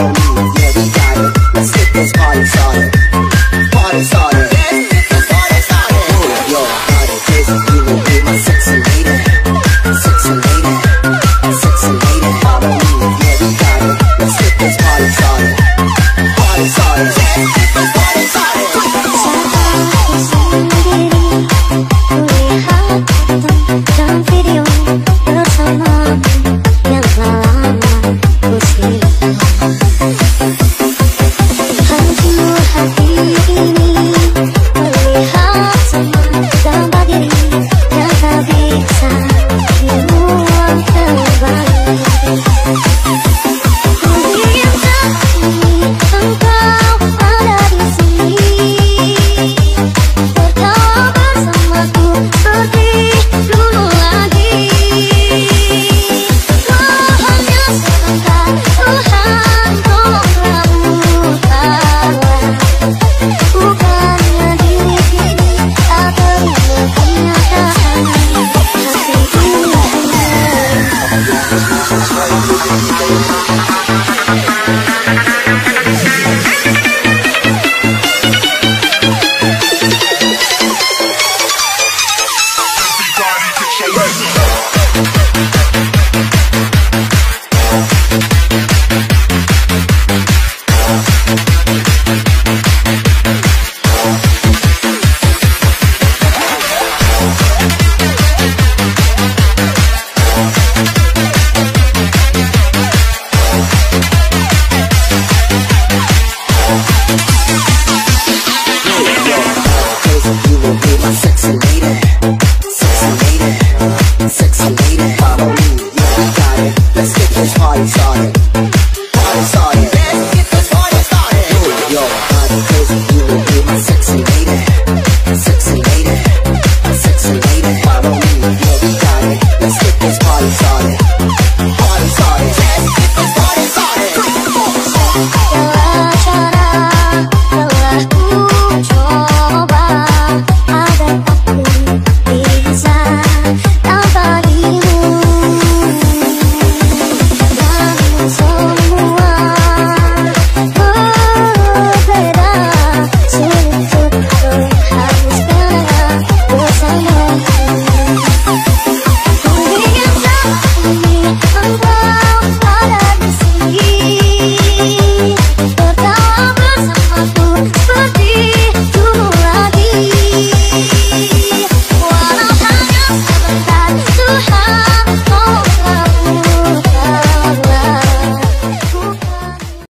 follow me.